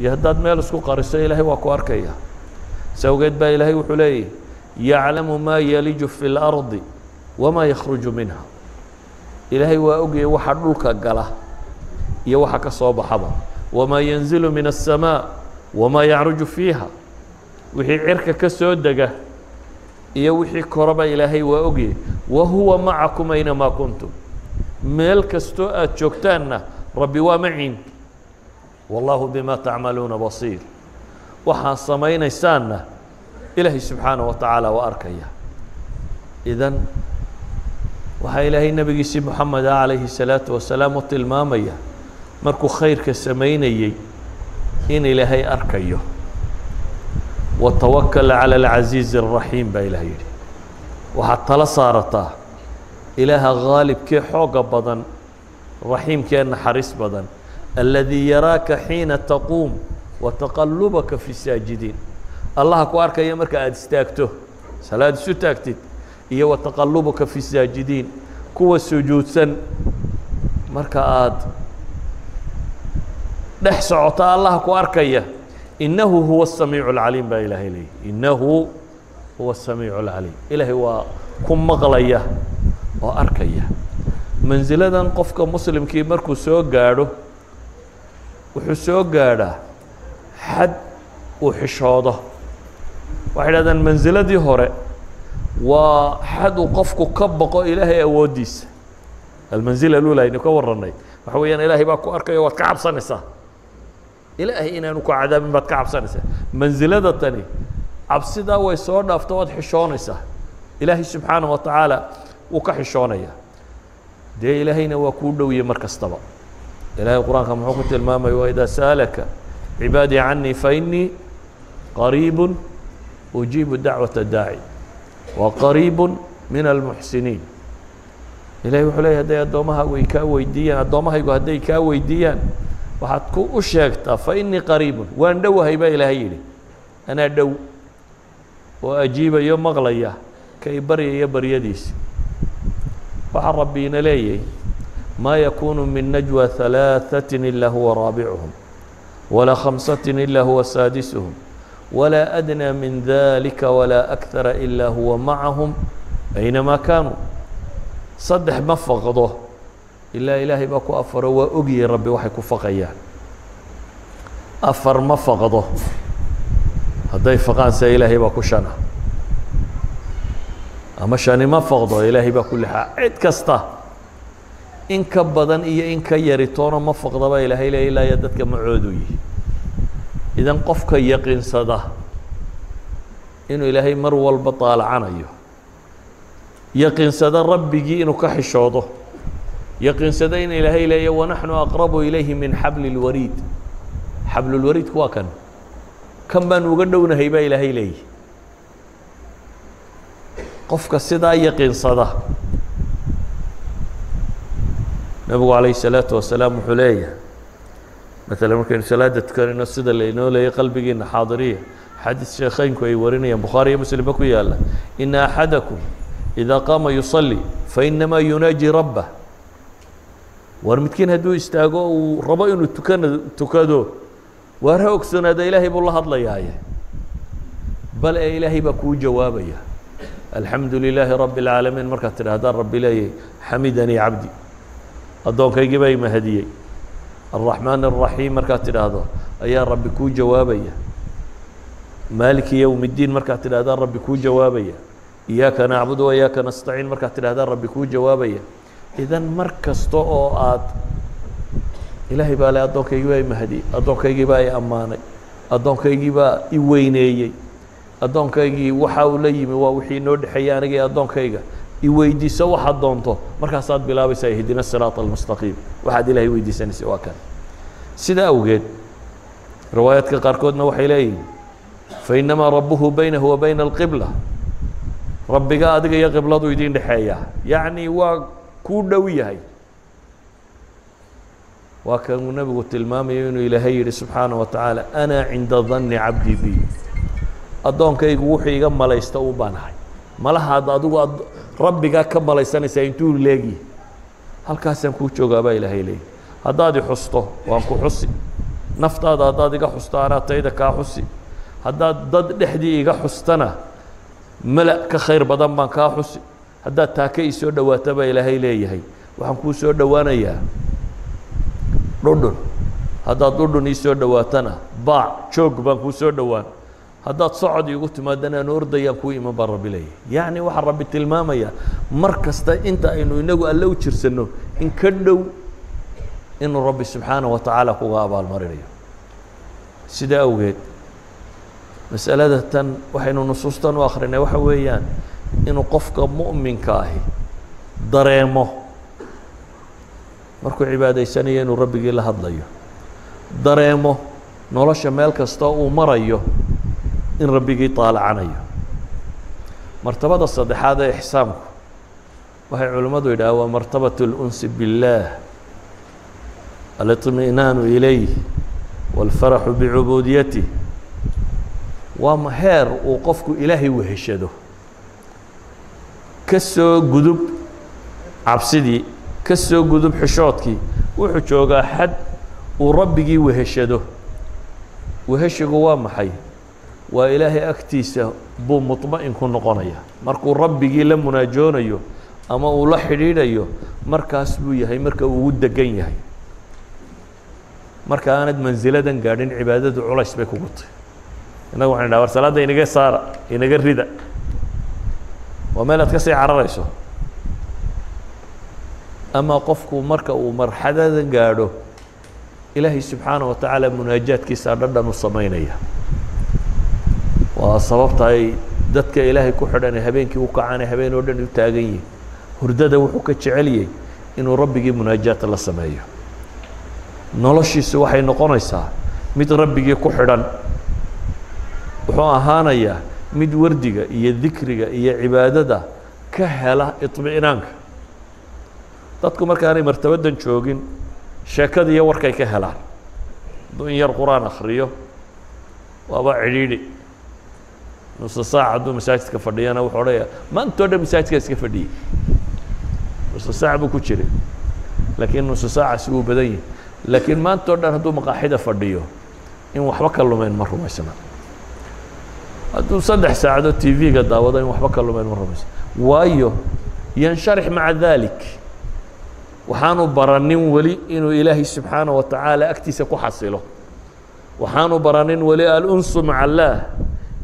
iyo haddaad meel isku qariso ilaahay waa ku arkaya si awgeed baa ilaahay wuxuu leeyahy yaclamu maa yaliju fi اlardi wamaa yakhruju minha ilaahay waa ogayay waxa dhulka gala iyo waxa ka soo baxaba wamaa yanzilu min الsamaaء wamaa yacruju fiiha wixii cirka ka soo dega iyo wixii koraba ilaahay waa ogayay wa huwa macakum aynamaa kuntum meel kastoo aad joogtaanna rabbi waa maciin wallaahu bima tacmaluuna basiir waxaad samaynaysaanna ilaahay subxaanaه wa tacaala waa arkaya idan waxaa ilaahay nebigiisii moxameda calayhi الsalaaةu wasalaam u tilmaamaya markuu khayrka samaynayey in ilaahay arkayo watawakal calى اlcasiizi الraxiim baa ilaah yidhi waxaad tala saarataa ilaaha haalibkee xooga badan raxiimkee naxariis badan aladii yaraaka xiina taquum wataqalubaka fi saajidiin allaha ku arkaya marka aada istaagto salaad isu taagtid iyo wataqalubuka fi saajidiin kuwa sujuudsan marka aada dhex socota allaha ku arkaya inahu huwa الsamiicu اlcaliim baa ilaahay leeyay inahu huwa الsamiicu اlcaliim ilaahay waa ku maqlaya oo arkaya mansiladan qofka muslimkii markuu soo gaadho wuxuu soo gaadhaa xad uu xishoodo. Waxay dhahdaan mansiladii hore waa xad uu qofku ka boqo ilaahay awooddiisa. Almansila lula aynu ka warranay waxa weeyaan ilaahay baa ku arkayo waad ka cabsanaysaa. Ilaahay inaanu ku cadaabin baad ka cabsanaysaa. Mansilada tani cabsidaa way soo dhaafto waad xishoonaysaa. Ilaahay subxaanaه wa tacaala wuu ka xishoonaya. Dee ilaahayna waa kuu dhowye mar kastaba ilahay qur'aanka muxuu ku tilmaamaya waidaa sa'alaka cibaadii canii fainii qariibu ujiibu dacwaة daaci wa qariibu min almuxsiniin. Ilahay wuxuu leeyay hadday addoommahaagu ay kaa weydiiyaan addoommahaygu hadday kaa weydiiyaan waxaad ku u sheegtaa fainii qariibun. Waan dhowahay baa ilaahay yidhi. Anaa dhow oo ajiibayo maqlaya kay baryaya baryadiisa waxaa rabbiina leeyahy maa yakunu min najwى ثalaaثaة ilaa huwa raabicuhum walaa khamsaة ilaa huwa saadisuhum walaa adnى min dalika walaa أkثara ilaa huwa macahum aynamaa kaanuu saddex ma faqdo ilaa ilaahay baa ku afaro waa ogiyey rabbi waxay ku faqayaan afar ma faqdo hadday faqaan se ilaahay baa ku shana ama shani ma faqdo ilaahay baa ku lixaa cid kasta in ka badan iyo in ka yari toona ma faqdaba ilaahay le ilaa iyo dadka macoodu yihi. Idan qofka yaqiinsada inuu ilaahay mar walba daalacanayo yaqiinsada rabbigii inuu ka xishoodo yaqiinsada in ilaahay leeya wanaxnu aqrabu ilayhi min xabli اlwariid xablulwariidku waa kan. Kan baanu uga dhownahay baa ilaahay leeyahy qofka sidaa yaqiinsada nebigu calayh الsalaatu wasalaam wuxuu leeyahay maala markaynu salaada tukanayno sida laynoo leeyay qalbigiina xaadiriya xadiis sheekheynku ay warinayaan bukhaari iyo muslimba ku yaala ina axadakum idaa qaama yusalli fainamaa yunaaji rabbah war midkiin hadduu istaago uu rabo inuu tukana tukado waar ha ogsoonaada ilaahay buu la hadlayaaye bal ee ilaahay baa kuu jawaabaya alxamdu lilaahi rabbi اlcaalamiin markaad tidhaahdaan rabbi leeyahy xamidanii cabdi addoonkaygii baa imahadiyey alraxmaan الraxiim markaad tidhaahdo ayaa rabbi kuu jawaabaya maaliki yowm اddiin markaad tidhahdaan rabbi kuu jawaabaya iyaaka nacbudu waiyaaka nastaciin markaad tidhahdaan rabbi kuu jawaabaya idan mar kasta oo aad ilaahay baa le addoonkaygii baa imahadiyey addoonkaygii baa i ammaanay addoonkaygii baa i weyneeyey addoonkaygii waxa uu la yimi waa wixii inoo dhexeeyey aniga iyo addoonkayga i weydiiso waxaad doonto. Markaasaad bilaabaysaa ihdina siraaط almustaqiim waxaad ilaahay weydiisanaysa waa kan. Sida awgeed riwaayaadka qaarkoodna waxay leeyihiin fainamaa rabuhu baynahu wa bayna rabbiga adiga iyo qibladu idin dhexeeya. Yacni waa kuu dhow yahay. Waa kanuu nebigu tilmaamayo inuu ilaahay yihi subxaanaه wa tacaala ana cinda danni cabdi bi. Addoonkaygu wuxuu iga malaysta u banahay malahaad adigu ad rabbigaa ka malaysanaysaa intuu leegyahy halkaasaan kuu joogaa baa ilaahay leeyahy haddaad i xusto waan ku xusi. Naftaada haddaad iga xusto anaa tayda kaa xusi. Haddaad dad dhexdii iga xustana mala ka khayr badan baan kaa xusi. Haddaad taaka ii soo dhowaato baa ilaahay leeyahay. Waxaan kuu soo dhowaanayaa. Dhudhun haddaad dhudhun ii soo dhowaatana baac joog baan kuu soo dhowaan haddaad socod iigu timaadana aan ordayaan kuu iman baan rabbi leeyahay. Yacni waxaa rabbi tilmaamaya mar kasta inta aynu inagu alle u jirsanno in ka dhow inuu rabbi subxaanaه wa tacaala kuga abaalmarinayo sidaa awgeed masalada tan waxaynu nusuustan u akrinay waxa weeyaan inuu qofka mu'minka ahi dareemo. Markuu cibaadaysanayo inuu rabbigii la hadlayo. Dareemo nolosha meel kasta uu marayo in rabbigii طaalacanayo martabada saddexaad ee ixsaamku waxay culimmadu yidhaha waa martabaة اlأnsi biاllah aliطminaanu ilayh wاlfaraxu bicubuudiyatih waa heer uu qofku ilaahay weheshado ka soo gudub cabsidii ka soo gudub xishoodkii wuxuu joogaa xad uu rabbigii weheshado weheshigu waa maxay Waa ilaahay agtiisa buu muطma'in ku noqonaya markuu rabbigii la munaajoonayo ama uu la xidhiidhayo markaas buu yahay marka uu ugu degan yahay. Marka aanad mansiladan gaadhin cibaadadu culays bay kugu tahy innagu waxan dhaha war salaadda inaga saara inaga rida. Waa meel aad ka sii cararayso. Ama qofku marka uu marxadadan gaadho ilaahay subxaanaه wa tacaala munaajaadkiisa dhadhan u samaynaya waa sababta ay dadka ilaahay ku xidhan habeenkii u kacaana habeen oo dhan u taagan yihiin hurdada wuxuu ka jeceliyey inuu rabbigii munaajaata la sameeyo. Noloshiisu waxay noqonaysaa mid rabbigii ku xidhan. Wuxuu ahaanayaa mid wardiga iyo dikriga iyo cibaadada ka hela iطmi'naanka dadku markaanay martabaddan joogin sheekada iyo warkay ka helaan. Hadduu in yar qur'aan akriyo waaba cidhiidhi nusa saac hadduu masaajidka fadhiyana wuxuu odhanaya maantoo dhan masaajidkaa iska fadhiyey nusa saac buu ku jiray laakiin nusa saacaasi wuu badan yahi laakiin maantao dhan hadduu maqaaxida fadhiyo in waxba ka lumeyn ma rumaysna. Hadduu saddex saacadood t v-ga daawado in waxba ka lumeyn ma rumaysna. Waayo yansharix maca dalik waxaanu baranin weli inuu ilaahay subxaanaه wa tacaala agtiisa ku xasilo. Waxaanu baranin weli alunsu maca allaah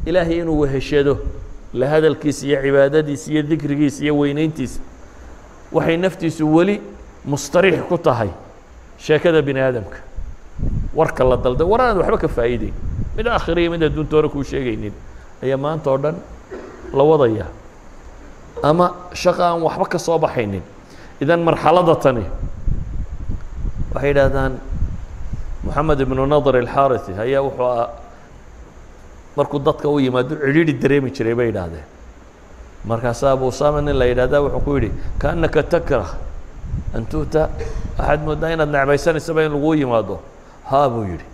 ilaahay inuu weheshado la hadalkiisa iyo cibaadadiisa iyo dikrigiisa iyo weyneyntiisa waxay naftiisu weli mustariix ku tahay sheekada bini aadamka. Warka la dalday war aanad waxba ka faa'iideyn mid aakhiriya mid adduunta hore kuu sheegaynin ayaa maanta oo dhan la wadaya. Ama shaqa aan waxba ka soo baxaynin idan marxalada tani. Waxay yidhaahdaan moxamed ibnu nadr alxariثi ayaa wuxuu markuu dadka u yimaado cidhiidhi dareemi jiray bay yidhaahdeen. Markaasaa abu usama nin la yidhahda wuxuu ku yidhi kaannaka takrah. An tu'ta waxaad mooddaa inaad necbaysanaysaba in laguu yimaado. Haa buu yidhi.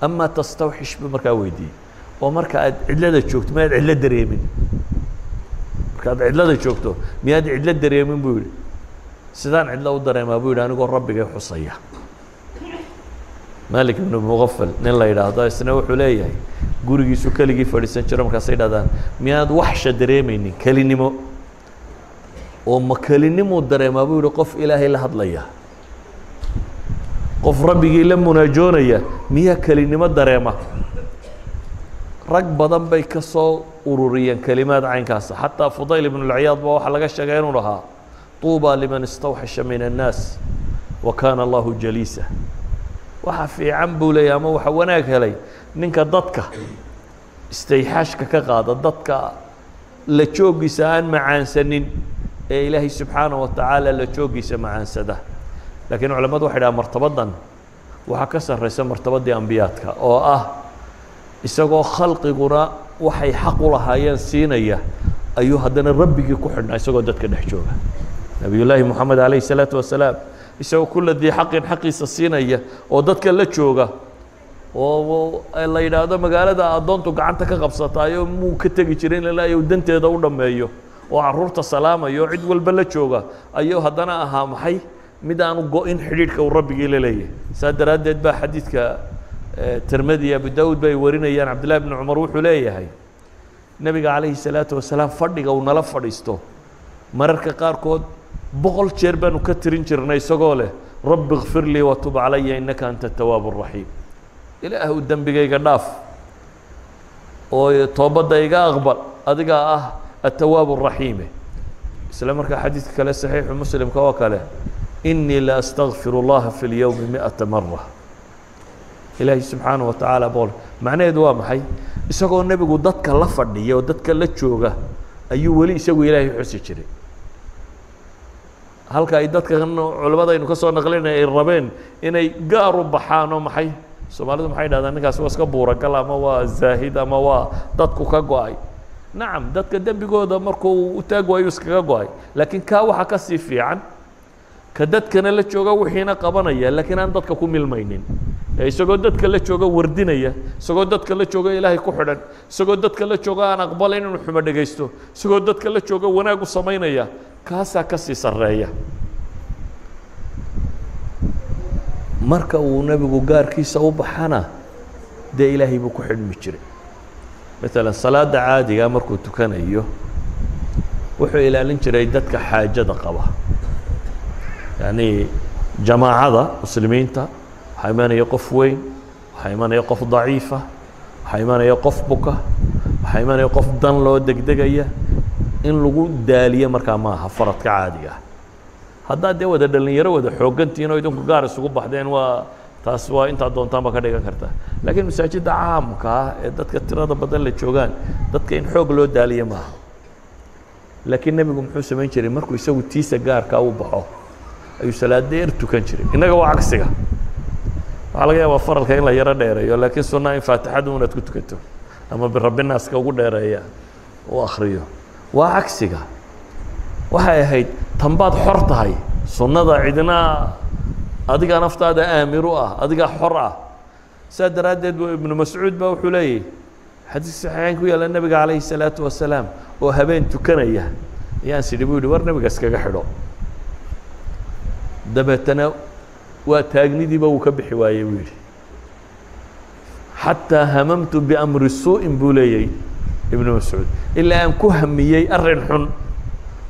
Amaa tastawxish buu markaa weydiiyey. Oo marka aad cidlada joogto miyaad cidlo dareemin? Markaad cidlada joogto miyaad cidlo dareemin buu yidhi. Sidaan cidlo u dareemaa buu yidhi anigoo rabbigay xusaya. Malik ibnu muqafal nin la yidhaahdo isna wuxuu leeyahay gurigiisu keligii fadhiisan jiro markaas yidhahdaan miyaanad waxsha dareemaynin kelinimo? Oo ma kelinimuu dareemaa? Buu yihi qof ilaahay la hadlaya. Qof rabbigii la munaajoonaya miyaa kelinimo dareema? Rag badan bay ka soo ururiyeen kelimaad caynkaasa xataa fudayl ibnu lciyaad baa waxaa laga sheegay inuu lahaa tuuba liman istawxasha min annaas wa kaana allahu jaliisa waxa fiican buu leeya ama waxa wanaag helay ninka dadka istayxaashka ka qaada dadka la joogiisa aan macaansanin ee ilaahay subxaana wa tacaala la joogiisa macaansada laakiin culamadu waxay dhaha martabadan waxaa ka sarraysa martabadii ambiyaadka oo ah isagoo khalqiguna waxay xaq u lahaayeen siinaya ayuu haddana rabbigii ku xidhnaa isagoo dadka dhex jooga. Nabiyullaahi moxamed calayhi salaatu wasalaam isagoo kula dii xaqin xaqiisa siinaya oo dadka la jooga. Oo la yidhaahdo magaalada addoontu gacanta ka qabsataayo muu ka tegi jiray in lalayo danteeda u dhammeeyo oo carruurta salaamaya oo cid walba la jooga. Ayuu haddana ahaa maxay? Mid aanu go-in xidhiidhka uu rabbigii la leeyahay. Saa daraaddeed baa xadiidka tirmidi abu daud bay warinayaan cabdillahi bni cumar wuxuu leeyahay nebiga calayhi salaatu wasalaam fadhiga uu nala fadhiisto. Mararka qaarkood boqol jeer baanu ka tirin jirnay isagoo leh rabbi kfir lii watub calaya innaka anta tawaab raxiim ilaahu dembigayga dhaaf oo toobadda iga aqbal adigaa ah atawaab raxiime isla markaa xadiidka kale saxiixu muslimka oo kale inii la astagfir اllaha fi اlyowmi miئata mara ilaahay subxaanaه wa tacaala boqol macnaheedu waa maxay isagoo nebigu dadka la fadhiya oo dadka la jooga ayuu weli isagu ilaahay xusi jiray halka ay dadka culimadaynu ka soo naqlinay ay rabeen inay gaar u oo maxay? Soomaalidu maxay dhahdaan ninkaas waa iska buuragal ama waa zaahid ama waa dadku ka go'ay. Nacam dadka dembigooda markuu u taag waayo iskaga go'ay. Laakiin kaa waxa ka sii fiican ka dadkana la jooga wixiina qabanaya laakiin aan dadka ku milmaynin. Isagoo dadka la jooga wardinaya isagoo dadka la jooga ilaahay ku xidhan isagoo dadka la jooga aan aqbalayn inuu xumo dhegaysto isagoo dadka la jooga wanaag u samaynaya kaasaa ka sii sarreeya. Marka uu nebigu gaarkiisa u baxana dee ilaahay buu ku xidhmi jiray. Maalan salaada caadiga markuu tukanayo wuxuu ilaalin jiray dadka xaajada qaba. Yacni jamaacada muslimiinta waxaa imanaya qof weyn waxaa imanaya qof daciifa waxaa imanaya qof buka waxaa imanaya qof dan loo degdegaya in lagu daaliyo markaa maaha faradka caadiga. Ah haddaad dee wada dhalinyaro wada xooggantihiin oo idinku gaar isugu baxdeen waa taas waa intaad doontaanba ka dhigan kartaa laakiin masaajidda caamka ah ee dadka tirada badan la joogaan dadka in xoog loo daaliyo maaha laakiin nebigu muxuu samayn jiray markuu isagu tiisa gaarkaa u baxo ayuu salaad dheer tukan jiray. Innaga waa cagsiga. Waxaa laga yaabaa faralka in la yaro dheereeyo laakiin sunnaha in faatixadu unaad ku tukato ama birabbinaaska ugu dheereeya u akhriyo waa cagsiga. Waxay ahayd tanbaad xor tahay. Sunnada cidina adigaa naftaada aamir ah adigaa xor ah. Saa daraaddeed ibnu mascuud baa wuxuu leeyahy xadiis saxiixayn ku yaalla nebiga calayhi salaatu wasalaam oo habeen tukanaya. Ayaan sidhi bu yihi war nebiga iskaga xidho. Dabeetana waa taagnidiiba wuu ka bixi waayey buu yidhi. Xataa hamamtu biamri suu'in buu leeyay ibnu mascuud ilaa aan ku hamiyey arrin xun.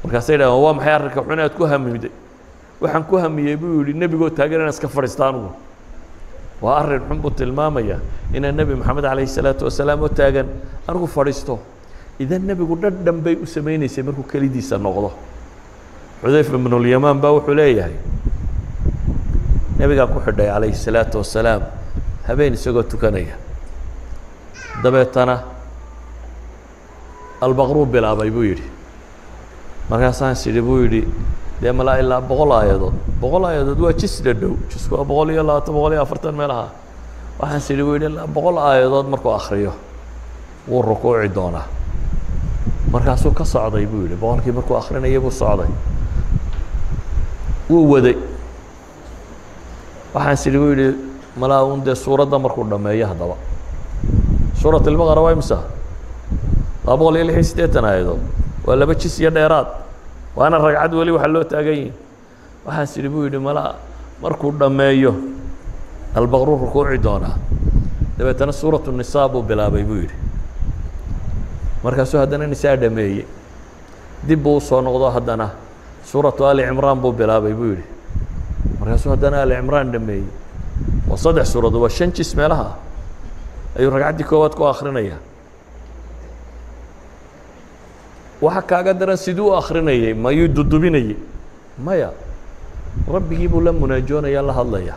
Markaasay dhahan waa maxay arrinka xun aad ku hamiday waxaan ku hamiyey buu yihi nebigoo taagan inaan iska fadhiista anugu waa arrin xun buu tilmaamaya inaan nebi moxamed calayhi salaatu wasalaam oo taagan anigu fadhiisto. Idan nebigu dhadhan bay u samaynaysay markuu kelidiisa noqdo. Xudayfa ibnulyamaan baa wuxuu leeyahay nebigaa ku xidhay calayhi salaatu wasalaam habeen isagoo tukanaya. Dabeetana albaqruu bilaabay buu yidhi. Markaasaan sidhi buu yidhi dee malaa ilaa boqol aayadood. Boqol aayadood waa jis dhadhow jisku waa boqol iyo labaatan boqol iyo afartan meelaha waxaan sidhi buu yidhi ilaa boqol aayadood markuu akriyo wuu rukuuci doonaa. Markaasuu ka socday buu yidhi boqolkii markuu akrinaya buu socday. Wuu waday. Waxaan sidhi buu yidhi malaa un dee suuradda markuu dhameeyo haddaba? Suurat ilbaqara waa imsa laba boqol iyo lix iyo siddeetan aayadood waa laba jis iyo dheeraad. Waana ragcad weli waxa loo taagan yihiin waxaan sidhi buu yidhi malaa markuu dhammeeyo albaqruu rukuuci doonaa. Dabeetana suuratu nisaa buu bilaabay buu yidhi. Markaasuu haddana nisaa dhameeyey dib buu u soo noqdo haddana. Suuratu ali cimraan buu bilaabay buu yidhi. Markaasuu haddana ali cimraan dhameeyey waa saddex suuradood waa shan jis meelaha. Ayuu ragcaddii koowaad ku akrinaya waxa kaaga daran siduu akrinayay mayuu dudubinayey maya. Rabbigii buu la munaajoonaya la hadlaya.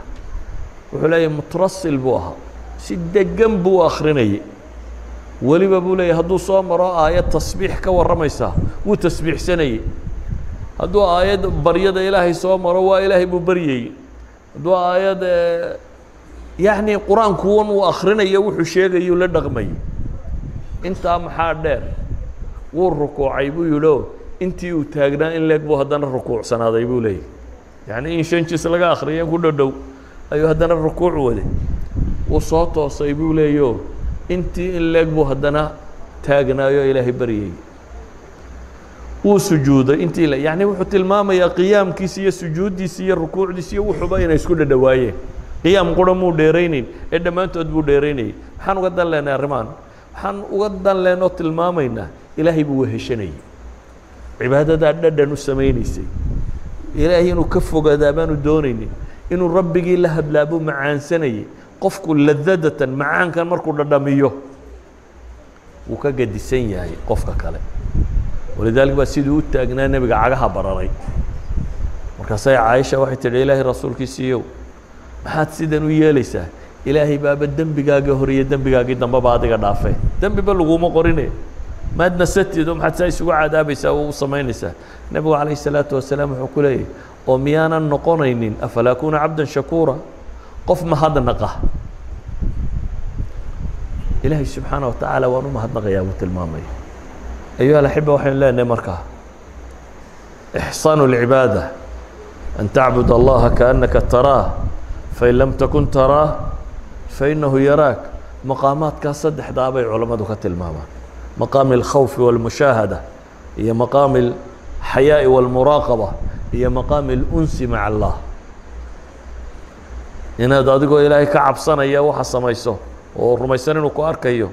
Wuxuu leeyahy mutrasil buu ahaa. Si degan buu akrinayay weliba buu leeyahy hadduu soo maro aayad tasbiix ka warramaysaa wuu tasbiixsanayey hadduu aayad baryada ilaahay soo maro waa ilaahay buu baryayey hadduu aayad yacni qur'aankuwan uu akrinayo wuxuu sheegayuu la dhaqmayay intaa maxaa dheer wuu rukuucay buu yidhi o intii uu taagnaa in leeg buu haddana rukuucsanaaday buu leeyahy yacni in shan jis laga akriya ku dhodhow ayuu haddana rukuuc waday. Wuu soo toosay buu leeyo intii in leeg buu haddana taagnaayo ilaahay baryayay wuu sujuuday intii le yacni wuxuu tilmaamayaa qiyaamkiisi iyo sujuuddiisi iyo rukuucdiisi iyo wuxuuba inay isku dhadhowaayeen qiyaam qura muu dheeraynayn ee dhammaantood buu dheeraynayay maxaan uga dan lehnay arrimaan waxaan uga dan lehnoo tilmaamaynaa ilaahay buu weheshanayay cibaadadaa dhadhan u samaynaysay. Ilaahay inuu ka fogaadaa baanu doonaynin. Inuu rabbigii la hadlaabuu macaansanayay qofku ladadatan macaankan markuu dhadhamiyo wuu ka gadisan yahay qofka kale. Walidaalika baa siduu u taagnaa nebiga cagaha bararay. Markaasay caaisha waxay tidhi ilaahay rasuulkiisiiyow maxaad sidan u yeelaysaa? Ilaahay baaba dembigaaga hor iyo dembigaagii dambeba adiga dhaafee dembiba laguma qorine maad nasateedo maxaad saa isugu cadaabaysaa oo u samaynaysaa nebigu calayh isalaatu wasalaam wuxuu ku leeyahy oo miyaanan noqonaynin afalaa kuna cabdan shakuura? Qof mahadnaqa ilaahay subxaana wa tacaala waan u mahadnaqayaa buu tilmaamaya ayuha alaxiba waxaynu leenahay markaa ixsaan اlcibaada an tacbud allaha kaannaka taraah fain lam takun taraah fainahu yaraak. Maqaamaadkaa saddexdaabay culammadu ka tilmaamaan. maqaami اlkhawfi wاlmushaahada iyo maqaami اlxayaaءi wاlmuraaqaba iyo maqaami اlunsi maca allah inaad adigoo ilaahay ka cabsanaya waxa samayso oo rumaysan inuu ku arkayo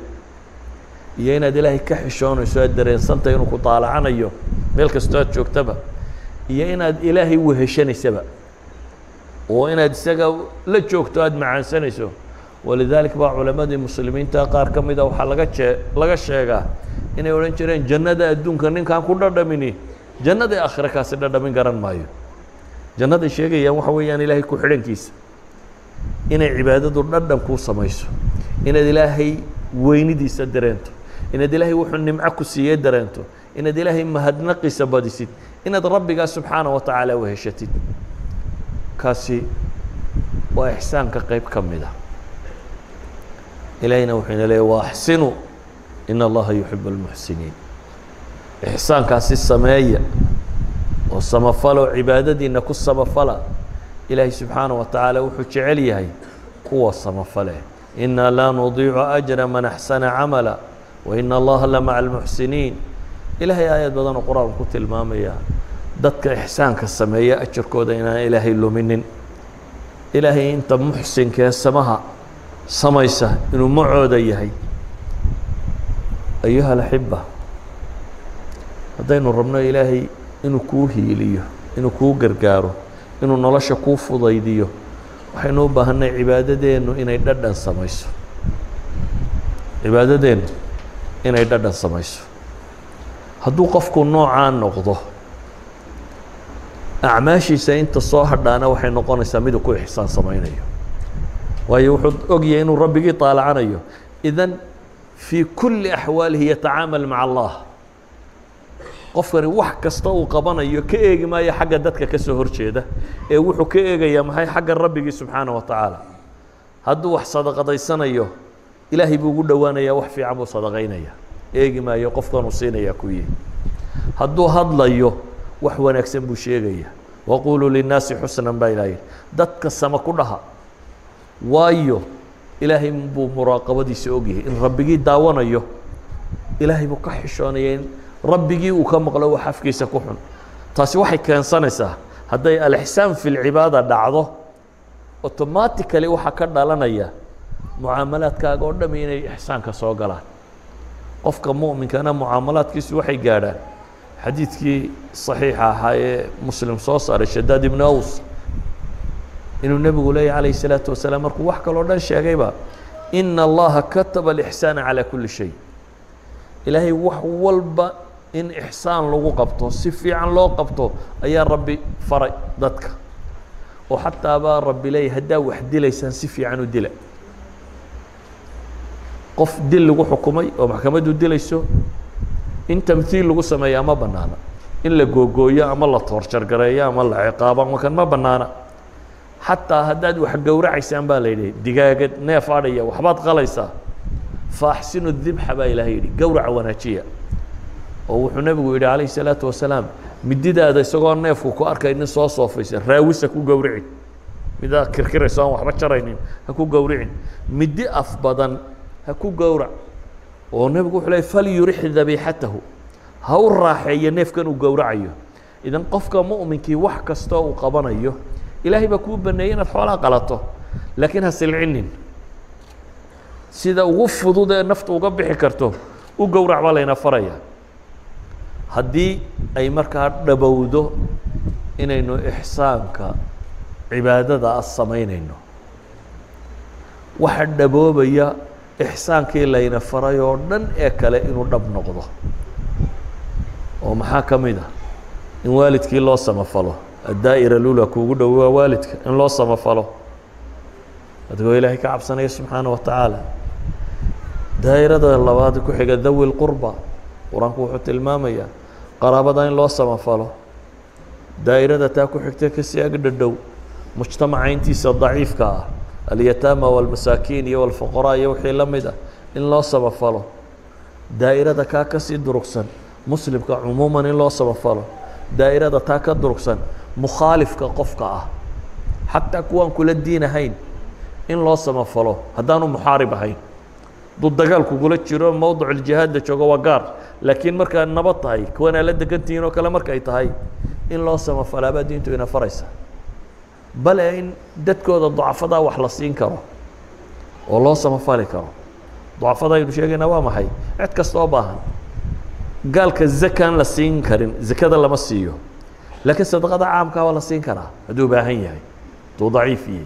iyo inaad ilaahay ka xishoonayso aad dareensantay inuu ku daalacanayo meel kastoo aad joogtaba iyo inaad ilaahay weheshanaysaba oo inaad isaga la joogto aada macaansanayso walidaalika baa culammadii muslimiinta qaar ka mida waxaa laga jee laga sheegaa inay odhan jireen jannada adduunka ninkaan ku dhadhamini jannadii aakhire kaasi dhadhamin garan maayo jannaday sheegayaan waxa weeyaan ilaahay ku xidhankiisa inay cibaadadu dhadhan kuu samayso inaad ilaahay weynidiisa dareento inaad ilaahay wuxuu nimco ku siiyey dareento inaad ilaahay mahadnaqiisa badisid inaad rabbigaa subxaana wa tacaala weheshatid kaasi waa ixsaanka qayb ka mid a ilaahayna wuxuu ina leeyay wa axsinuu in allaha yuxibu اlmuxsiniin ixsaankaasi sameeya oo samafaloo cibaadadiina ku samafala ilaahay subxaana wa tacaala wuxuu jecel yahay kuwa samafale. Inaa laa nudiicu ajra man axsana camala wa ina allaha la maca almuxsiniin ilaahay aayad badanoo qur'aanku ku tilmaamaya dadka ixsaanka sameeya ajarkooda inaan ilaahay luminin. Ilaahay inta muxsinkee samaha samaysa inuu macooda yahay. Ayuha alaxiba haddaynu rabno ilaahay inuu kuu hiiliyo inuu kuu gargaaro inuu nolosha kuu fudaydiyo waxaynu u baahanay cibaadadeennu inay dhadhan samayso. Cibaadadeennu inay dhadhan samayso. Hadduu qofku noocaa noqdo acmaashiisa inta soo hadhaana waxay noqonaysaa miduu ku ixsaan samaynayo waayo wuxuu ogyahay inuu rabbigii طaalacanayo idan fii kuli axwaalihi yatacaamal maca allah. Qofkani wax kasta uu qabanayo ka eegi maayo xagga dadka ka soo horjeeda. Ee wuxuu ka eegayaa maxay xagga rabbigii subxaana wa tacaala. Hadduu wax sadaqadaysanayo ilaahay buu ugu dhowaanayaa wax fiican buu sadaqaynaya. Eegi maayo qofkanuu siinayaa ku yihi hadduu hadlayo wax wanaagsan buu sheegaya. Waquluu linnaasi xusnan baa ilaah yidhi. Dadka sama ku dhaha waayo ilaahay buu muraaqabadiisa ogyahay in rabbigii daawanayo ilaahay buu ka xishoonaya in rabbigii uu ka maqlo wax afkiisa ku xun. Taasi waxay keensanaysaa hadday alixsaan fi dhacdo automatically waxaa ka dhalanaya mucaamalaadkaaga oo dhami inay ixsaanka soo galaan. Qofka mu'minkana mucaamalaadkiisu waxay gaadhaan. Xadiidkii صaxiixa ahaa ee muslim soo saaray shadaad ibn aws inuu nebigu leeyahy calayه الsalaaةu wasalaam markuu wax kaloo dhan sheegayba ina allaha kataba اlإxsaana calى kuli shay ilaahay wax walba in ixsaan lagu qabto si fiican loo qabto ayaa rabbi faray dadka oo xataa baa rabbi leeyahy haddaa wax dilaysaan si fiican u dila qof dil lagu xukumay oo maxkamaddu dilayso in tamhiil lagu sameeya ma banaana in la googooyo ama la toorjargareeyo ama la ciqaabo ama kan ma banaana xataa haddaad wax gowracaysaan baa la yidhi digaagad neef waxbaad qalaysaa faaxsinu dibxa baa ilaahay yidhi gowraca wanaajiya. Oo wuxuu nebigu yidhi calayhi salaatu wasalaam mididaada isagoo neefku ku arkay nin soo soofaysa raawisa ku gowrici midaad kirkirayso aan waxba jaraynin ha ku gowricin. Midi af badan ha ku gowrac. Oo nebigu wuxuu leey falyurix dabiixatahu. Ha u raaxeeyo neefkan uu gowracayo. Idan qofka mu'minkii wax kastoo uu qabanayo ilaahay baa kuu baneeyey inaad xoolaa qalato laakiin ha silcinin. Sida ugu fudud ee naftu uga bixi karto u gowrac baa layna faraya. Haddii ay markaa dhabowdo inaynu ixsaanka cibaadada a samaynayno. Waxa dhaboobaya ixsaankii layna faray oo dhan ee kale inuu dhab noqdo. Oo maxaa ka mid ah? In waalidkii loo samafalo addaa'ira lula kuugu dhow waa waalidka in loo samafalo adigoo ilaahay ka cabsanaya subxaana wa tacaala daa'irada labaad ku xiga dawi lqurba qur'aanku wuxuu tilmaamayaa qaraabada in loo samafalo daa'irada taa ku xigta ka sii agdhadhow mujtamaca intiisa daciifka ah alyataama walmasaakiin iyo walfuqaraa iyo wixii la mid ah in loo samafalo daa'irada kaa ka sii durugsan muslimka cumuuman in loo samafalo daa'irada taa ka durugsan mukhaalifka qofka ah xataa kuwaan kula diin ahayn in loo samafalo haddaanu muxaarib ahayn hadduu dagaal kugula jiro mowdiculjihaadda joogo waa gaar laakiin markaa nabad tahay kuwanaa la degantihiin oo kale markay tahay in loo samafalaa baa diintu ina faraysa bale in dadkooda ducafadaa wax la siin karo oo loo samafali karo ducafada aynu sheegaynaa waa maxay cid kasta oo baahan gaalka zakaan la siin karin zakada lama siiyo. Laakiin sadaqada caamkaa waa la siin karaa. Hadduu baahan yahay hadduu daciif yahay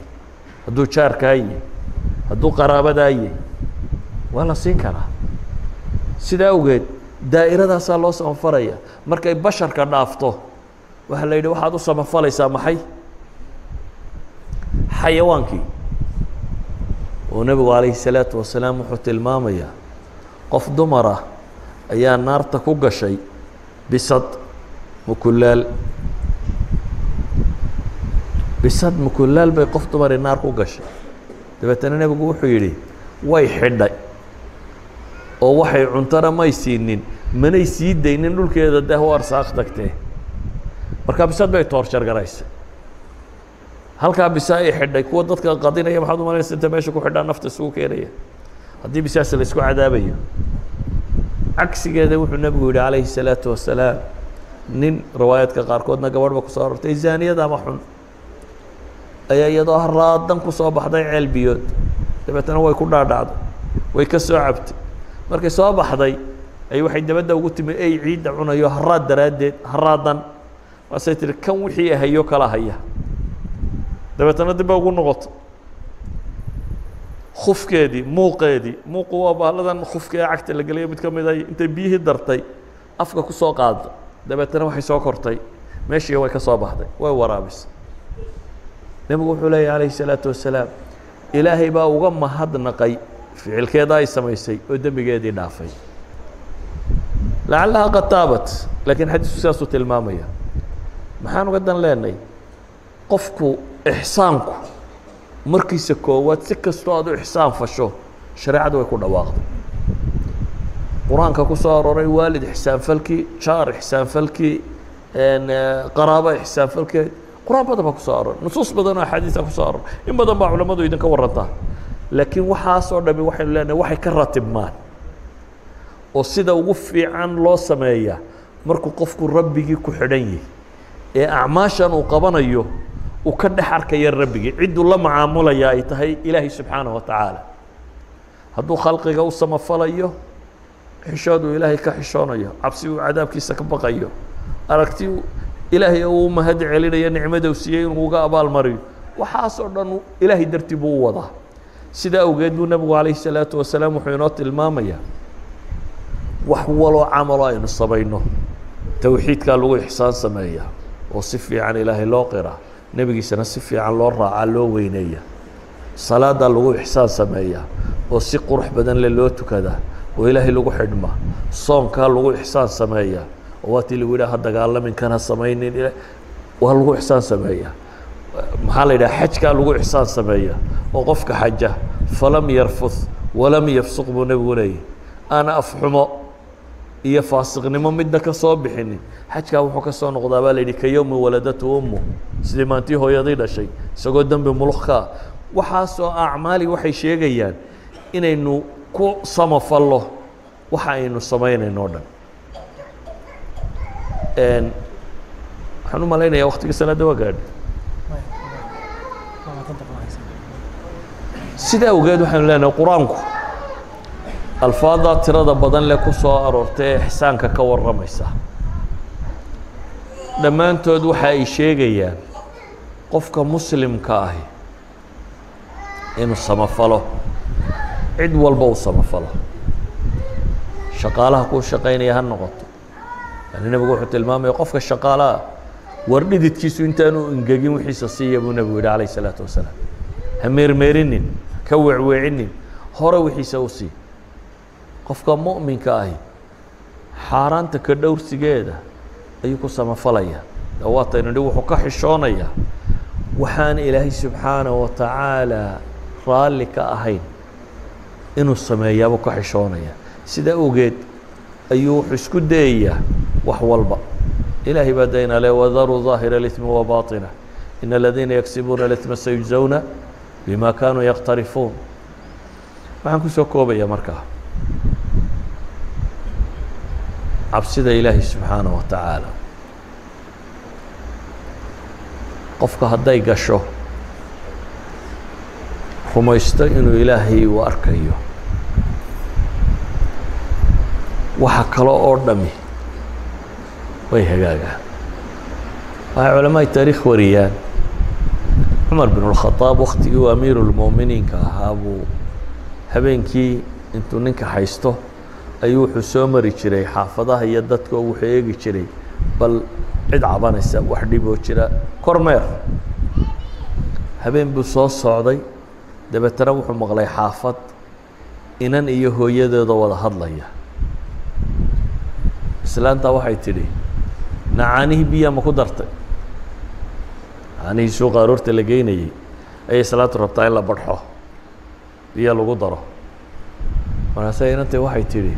hadduu jaarkaa yahay hadduu qaraabadaa yahay waa la siin karaa. Sidaa awgeed daa'iradaasaa loo samafaraya markay basharka dhaafto waxaa la yidhi waxaad u samafalaysaa maxay? Xayawaankii oo nebigu calayhi salaatu wasalaam wuxuu tilmaamayaa qof dumar ah ayaa naarta ku gashay bisad mukulaal bisad mukulaal bay qof dumari naar ku gashay. Dabeetana nebigu wuxuu yidhi way xidhay oo waxay cuntana may siinin manay sii daynin dhulkeeda deh u arsaaq tagtee markaa bisad bay toorjar garaysay. Halkaa bisa ay xidhay kuwa dadka qadinaya maxaad umalaysa inta meesha ku xidhaa nafta isugu keenaya. Haddii bisaas la isku cadaabayo cagsigeeda wuxuu nebigu yidhi calayhi الsalaatu wasalaam nin riwaayaadka qaarkoodna gabadhba ku soo arortay zaaniyada ama xun. Ayaa iyadoo haraadan ku soo baxday ceel biyood. Dabeetana way ku dhaadhacday way ka soo cabtay. Markay soo baxday ay waxay dabadda ugu timi ey ciidda cunayo haraad daraaddeed haraadan waasay tihi kan wixii hayo kala haya. Dabeetana dib ba ugu noqoto kufkeedii muuqeedii muuqu waa bahladan kufka ee cagta la geliyo mid ka mid a intay biyihii dartay afka ku soo qaado. Dabeetana waxay soo kortay meeshii way ka soo baxday way waraabisay nebigu wuxuu leeyahy calayhi salaatu wasalaam ilaahay baa uga mahadnaqay ficilkeeda ay samaysay oo dembigeedii dhaafay. Lacallaha qad taabat laakiin xadiisku sidaasuu tilmaamaya maxaan uga dan leenay? Qofku ixsaanku markiisa koowaad si kastoo aad u ixsaan fasho shareecadu way ku dhawaaqday. Qur'aanka ku soo arooray waalid ixsaanfalkii jaar ixsaanfalkii qaraabo ixsaanfalkeed qur'aan badan baa ku soo arooray nusuus badan oo axaadiisa ku soo arooray. In badan baa culammadu idinka warantaa laakiin waxaasoo dhami waxaynu leenahay waxay ka ratibmaan. Oo sida ugu fiican loo sameeya markuu qofku rabbigii ku xidhan yahay ee acmaashan uu qabanayo uu ka dhex arkaya rabbigii cidduu la macaamulaya ay tahay ilaahay subxaanaه wa tacaala hadduu khalqiga u samafalayo xishooduu ilaahay ka xishoonayo cabsi uu cadaabkiisa ka baqayo aragti ilaahay uu mahad celinayo nicmadou siiyey inuu uga abaalmariyo waxaasoo dhan ilaahay dartii buu u wadaa sidaa awgeed buu nebigu calayhi الsalaatu wasalaam wuxuu inoo tilmaamayaa wax waloo camalo aynu samayno towxiidkaa lagu ixsaan sameeya oo si fiican ilaahay loo qira nebigiisana si fiican loo raacaa loo weyneeya. Salaadaa lagu ixsaan sameeyaa oo si qurux badan le loo tukadaa oo ilaahay lagu xidhma. Soonkaa lagu ixsaan sameeyaa oo waatii lagu yidhaha dagaalaminkan ha samaynin waa lagu ixsaan sameeyaa maxaa la yidhaha xajkaa lagu ixsaan sameeyaa oo qofka xaja falam yarfud walam yafsuq buu nebigu leeyahy aana afxumo iyo faasiqnimo midna ka soo bixinin xajkaa wuxuu ka soo noqdaa baa la yidhi ka yowmi waladatu ummu. Sidii maantii hooyadii dhashay isagoo dembi mulukkaa waxaasoo acmaali waxay sheegayaan inaynu ku samafallo waxa aynu samaynayno o dhan waxaan u malaynayaa waktigii salaadda waa gaadhi. Sidaa awgeed waxaynu leenahay qur'aanku alfaaddaa tirada badan leh ku soo aroortay ixsaanka ka warramaysa. Dhammaantood waxa ay sheegayaan qofka muslimka ahi inuu samafalo. Cid walba uu samafalo. Shaqaalaha kuu shaqaynaya ha noqoto. Yani nebigu wuxuu tilmaamaya qofka shaqaalaha war intaanu ingegin wixiisa siiya buu nebigu yidhi calayh isalaatu wasalaam. Ha meermeerinin ka weecweecinin hore wixiisa u sii qofka mu'minka ahi xaaraanta ka dhowrsigeeda ayuu ku samafalaya dawaataynu dhi wuxuu ka xishoonaya waxaan ilaahay subxaanaه wa tacaala raalli ka ahayn inuu sameeyaabuu ka xishoonaya sidaa awgeed ayuu wuxuu isku dayayaa wax walba ilaahay baa dayna le wadaruu ظaahira اlإثmi وbaطinة in اladiina yagsibuuna اlإثma sayujزawna bima kanuu yaqtarifuun waxaan kusoo koobaya markaa cabsida ilaahay subxaanaه wa tacaala. Qofka hadday gasho rumaysto inuu ilaahay uu arkayo. Waxa kale oo dhami way hagaagaan. Waxay culamaai taariikh wariyaan cumar bin اlkhadaab waktigii uu amiiru lmu'miniinka ahaa buu habeenkii intuu ninka haysto ayuu wuxuu soo mari jiray xaafadaha iyo dadka oo wuxuu eegi jiray bal cid cabanaysa wax dhiboo jira. Kormeer. Habeen buu soo socday. Dabeetana wuxuu maqlay xaafad inan iyo hooyadeeda wada hadlaya. Islaantaa waxay tidhi nacaanihii biyaa ma ku dartay. Nacaanihii suuqa aroorta la geynayey ayay islaantu rabtaa in la badxo biyo lagu daro. Markaase inantay waxay tidhi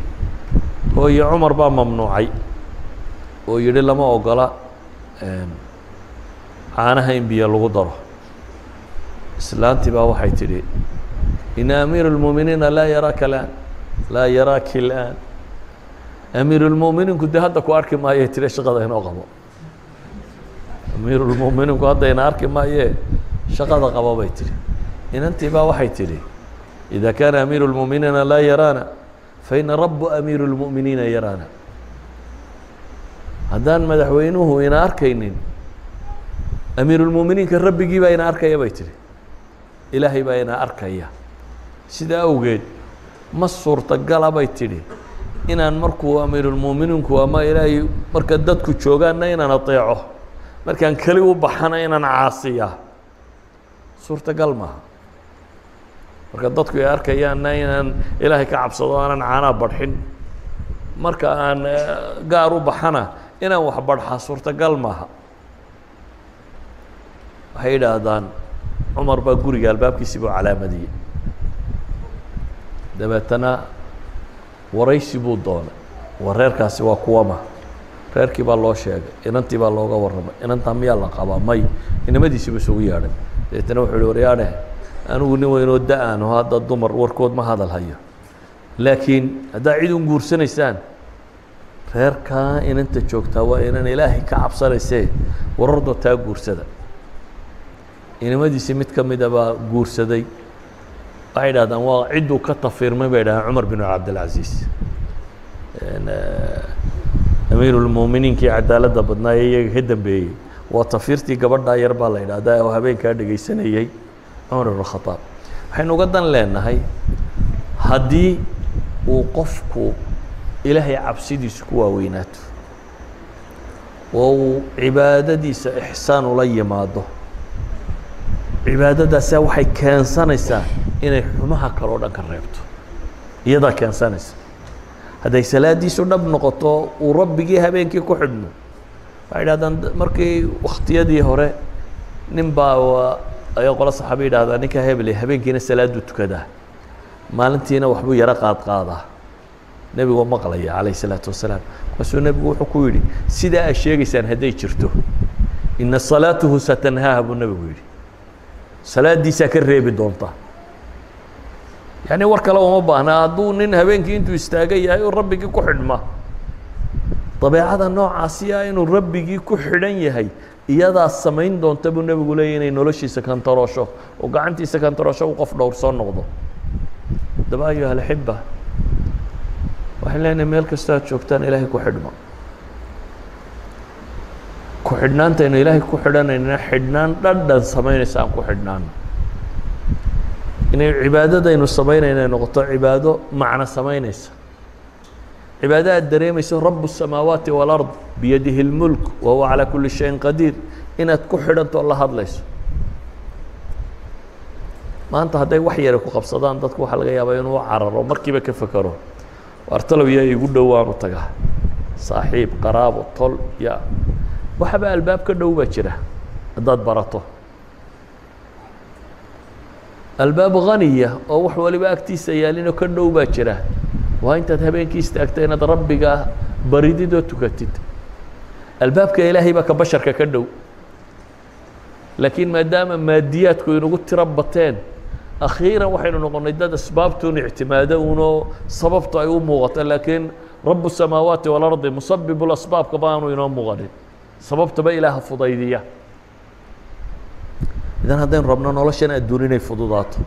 ooyo cumar baa mamnuucay. Oo yidhi lama ogola caanaha in biyo lagu daro. Islaantii baa waxay tidhi ina amiir اlmuminiina laa yaraaka lan laa yaraaki lan amiirulmuminiinku de hadda ku arki maayee tiri shaqada inoo qabo. Amiirulmuminiinku haddayna arki maayee shaqada qabo bay tihi inantii baa waxay tidhi ida kaana amiiru اlmuminiina laa yaraana faina rabu amiiru اlmu'miniina yaraana haddaan madaxweynuhu ina arkaynin amiirulmuuminiinka rabbigii baa ina arkaya bay tihi ilaahay baa ina arkaya sidaa awgeed ma suurtagala bay tidhi inaan markuu amiirulmuuminiinku ama ilaahay marka dadku joogaanna inaan ateeco markaan keli u baxana inaan caasiya suurtagal maaha marka dadku ay arkayaanna inaan ilaahay ka cabsado aanan caanaa badxin marka aan gaar u baxana inaan wax badxaa suurtagal maaha. Waxay yidhaahdaan cumar baa guriga albaabkiisii buu calaamadiyey dabeetana waraysi buu doonay. War reerkaasi waa kuwama reerkii baa loo sheegay inantii baa looga warramay inantaa miyaa la qabaa may inamadiisiibu isugu yeadhay dabeetana wuxuu uhi waryaadhe anigu nin weynoo da'aan oo hadda dumar warkood ma hadal hayo. Laakiin haddaa cid un guursanaysaan reerkaa inanta joogtaa waa inan ilaahay ka cabsanaysee warardoo taa guursada. Inamadiisii mid ka mida baa guursaday. Waxay idhahdaan waa cidduu ka tafiirmay bay dhahaan cumar bin cabdilcaziiz amiiru lmuuminiinkii cadaaladda badnaa iyaga ka dambeeyey waa tafiirtii gabadhaa yar baa la idhahdaa oo habeenkaa dhegaysanayey cumar ibn khadaab waxaynu uga dan leenahay haddii uu qofku ilaahay cabsidiisu ku waaweynaato oo uu cibaadadiisa ixsaan ula yimaado cibaadadaasa waxay keensanaysaa inay xumaha kaleo dhan ka reebto. Iyadaa keensanaysa. Hadday salaadiisu dhab noqoto uu rabbigii habeenkii ku xidhmo waxay idhahdaan markii wakhtiyadii hore nin baa ayaa qolo saxaaba yidhahdaa ninka hebele habeenkiina salaaduu tukadaa maalintiina waxbuu yaro qaadqaadaa nebigoo maqlaya calayh isalaatu wasalaam. Markaasuu nebigu wuxuu ku yidhi sidaa aad sheegaysaan hadday jirto ina salaatuhu satanhaaha buu nebigu yidhi. Salaadiisaa ka reebi doonta yacni war kale uma baahna hadduu nin habeenkii intuu istaaga yahay oo rabbigii ku xidhma. Dabeecada noocaasi ah inuu rabbigii ku xidhan yahay iyadaa samayn doonta buu nebigu leeyay inay noloshiisa kantaroosho oo gacantiisa kantaroosho uu qof dhowr soo noqdo. Daba ayuha alxiba waxaan leenahay meel kastoo joogtaan ilaahay ku xidhmo ku xidhnaantaynu ilaahay ku xidhanayna xidhnaan dhadhan samaynaysa aan ku xidhnaano inay cibaadadaynu samaynayna noqoto cibaado macno samaynaysa cibaado aad dareemayso rabu الsamaawaati wاlard biyadihi اlmulk wa huwa calى kuli shayin qadiir inaad ku xidhanto o la hadlayso maanta hadday wax yara ku qabsadaan dadku waxaa laga yaabaa inuu cararo markiiba ka fekero waartalow yaa igu dhow waanu tagaa saaxiib qaraabo tol ya waxaba albaab ka dhow baa jira haddaad barato albaab haniya oo wax waliba agtiisa yaalinoo ka dhow baa jira waa intaad habeenkii istaagta inaad rabbiga baridid tukatid albaabka ilaahay baa ka basharka ka dhow. Laakiin maadaama maadiyaadku inagu tiro bateen akhiiran waxaynu noqonnay dad asbaabtuun ictimaado unoo sababtu ay u muuqato laakiin rabu الsamaawaati walardi musabibu lasbaabka baanu inoo muuqanin. Sababtaba ilaaha fudaydiya. Idan haddaynu rabno noloshan adduun inay fududaato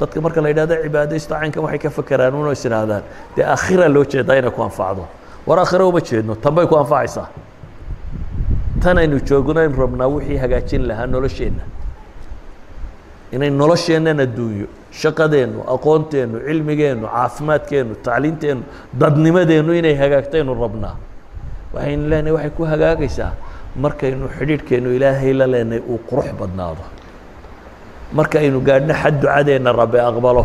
dadka marka la yidhahdo cibaadaysto caynkan waxay ka fekeraan uno is idhaahdaan dee akhira loo jeedaa inay ku anfacdo war akhira uma jeedno tan bay ku anfacaysaa tan aynu joogno aynu rabnaa wixii hagaajin lahaa nolosheenna. Inay nolosheennan adduunyo shaqadeennu aqoonteennu cilmigeennu caafimaadkeennu tacliinteennu dadnimadeennu inay hagaagtaynu rabnaa. Waxaynu leenahay waxay ku hagaagaysaa. Markaynu xidhiidhkeennu ilaahay la leenahay uu qurux badnaado markaynu gaadhno xad ducadeenna rabe aqbalo.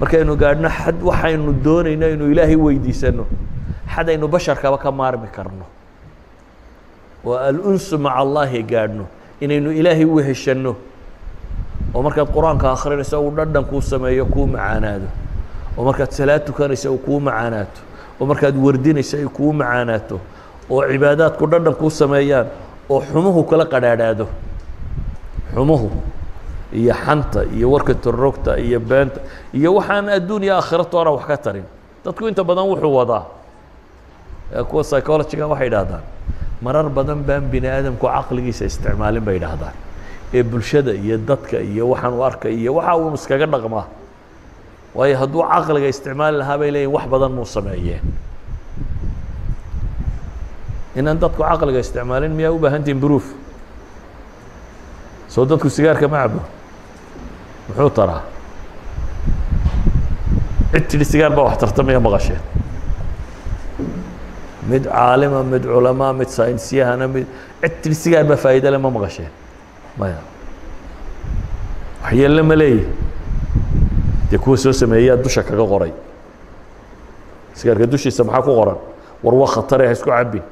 Markaynu gaadhno xad waxaynu doonayno inuu ilaahay weydiisano. Xadaynu basharkaba ka maarmi karno. Oo alunsu maca allaahi gaadhno. Inaynu ilaahay u heshanno oo markaad qur'aanka akrinayso uu dhadhan kuu sameeyo kuu macaanaado. Oo markaad salaad tukanayso uu kuu macaanaato. Oo markaad wardinayso ay kuu macaanaato. Oo cibaadaadku dhadhan kuu sameeyaan. Oo xumuhu kala qadhaadhaado. Xumuhu iyo xanta iyo warka torrogta iyo beenta iyo waxaan adduun iyo aakhirato ana wax ka tarin. Dadku inta badan wuxuu wadaa. Kuwa psychologiga waxay idhahdaan marar badan baan bini aadamku caqligiisa isticmaalin bay idhaahdaan ee bulshada iyo dadka iyo waxaan u arkay iyo waxa uun iskaga dhaqmaa. Waayo hadduu caqliga isticmaali lahaa bay leeyihiin wax badan muu sameeyeen. Inaan dadku caqliga isticmaalin miyaa u baahantihin bruuf soo dadku sigaarka ma cabo muxuu taraa. Cid tidhi sigaar baa wax tarta miya maqasheen mid caalima mid culamaa mid saynisyahana mid cid tidhi sigaar baa faa'iida le ma maqasheen maya. Waxyeelle ma leeyihi dee kuwa soo sameeyaa dusha kaga qoray. Sigaarka dushiisa maxaa ku qoran? War waa khatare ha isku cabbin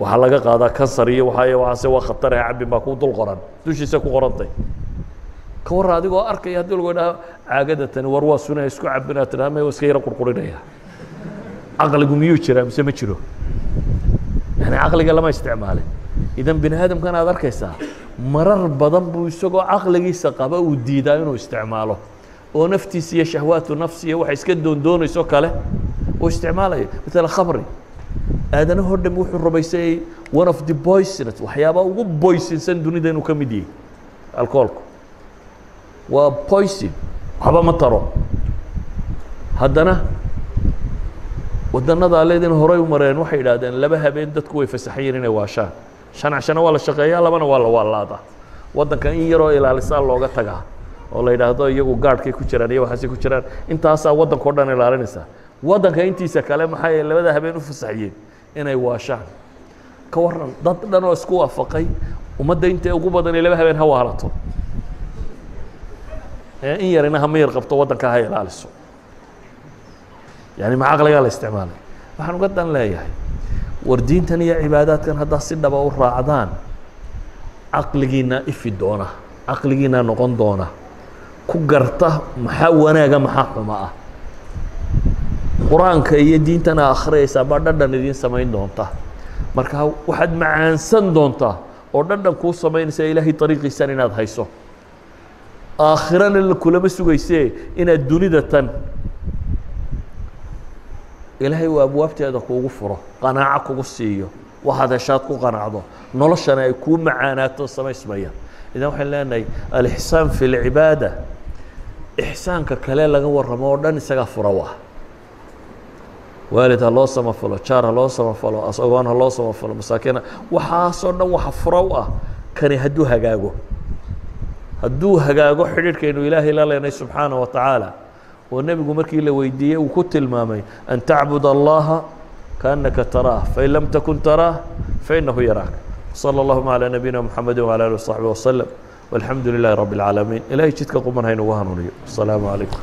waxaa laga qaadaa kansar iyo waay waxaase waa khatare ha cabbin baa ku dul qoran. Dushiisa ku qorantay warra adigoo arkaya haddii lagu idhaha caagada tani war waa suna ha isku cabbin aad tidhaha may iska yaro qurqurinaya. Caqligu miyuu jiraa? Mise ma jiro? Yani caqliga lama isticmaalin. Idan bini aadamkan aad arkaysaa marar badan buu isagoo caqligiisa qaba uu diidaa inuu isticmaalo. Oo naftiisa iyo shahwaatu nafsi iyo waxa iska doondoonayso kale uu isticmaalaya. Matala khamri aadanaho dham wuxuu rumaysayay one of the poisonous waxyaaba ugu boysinsan dunida inuu ka mid yahay. Alcoholku waa poison. Waxba ma taro. Haddana waddanada aleedin horey u mareen waxay idhahdeen laba habeen dadku way fasaxayiin inay waashaan. Shan cashana waa la shaqeeyaa labana waa la waalaadaa waddanka in yaroo ilaalisaa looga tagaa oo la yidhaahdo iyagu gaadhkay ku jiraan iyo waxaasay ku jiraan intaasaa waddanka o dhan ilaalinaysa waddanka intiisa kale maxay labada habeen u fasaxiyeen inay waashaan. Ka waran dad dhan oo isku waafaqay ummadda intay ugu badanay laba habeen ha waalato in yarina hama yar qabto waddanka ha ilaaliso. Yani ma caqligaa la isticmaalay? Waxaan uga dan leeyahay war diintan iyo cibaadaadkan haddaad si dhaba u raacdaan caqligiinaa ifi doona caqligiinaa noqon doona. Ku garta maxaa wanaaga maxaa xuma ah. Qur'aanka iyo diintana akhriyaysaa baa dhadhan idiin samayn doonta. Marka waxaad macaansan doontaa oo dhadhan kuu samaynaysa ilaahay ariiqiisan inaad hayso aakhirana kulama sugayse inaad dunida tan. Ilaahay uu abwaabteeda kuugu furo qanaaco kugu siiyo waxaad ku qanacdo noloshana ay kuu macaanaato samaysmayaan idan waxaan leenahay alixsaan fi lcibaada ixsaanka kale laga warramo oo dhan isagaa fura ah waalid ha loo samafalo jaar ha loo samafalo asagoon ha loo samafalo masaakiina waxaasoo dhan waxa fura u ah kani hadduu hagaago hadduu hagaago xidhiidhkaynu ilaahay la leenay subxaana wa tacaala oo nebigu markii la weydiiyey uu ku tilmaamay an tacbud allaha kaannaka taraah fain lam takun taraah fainahu yaraak salى اllahuma calى nabiyina mxamedi wعalى alih وصaxbi waslem walxamdu lilahi rabi اlcaalamiin ilahay jidka quman haynugu hanuuniyo asalaamu calaykum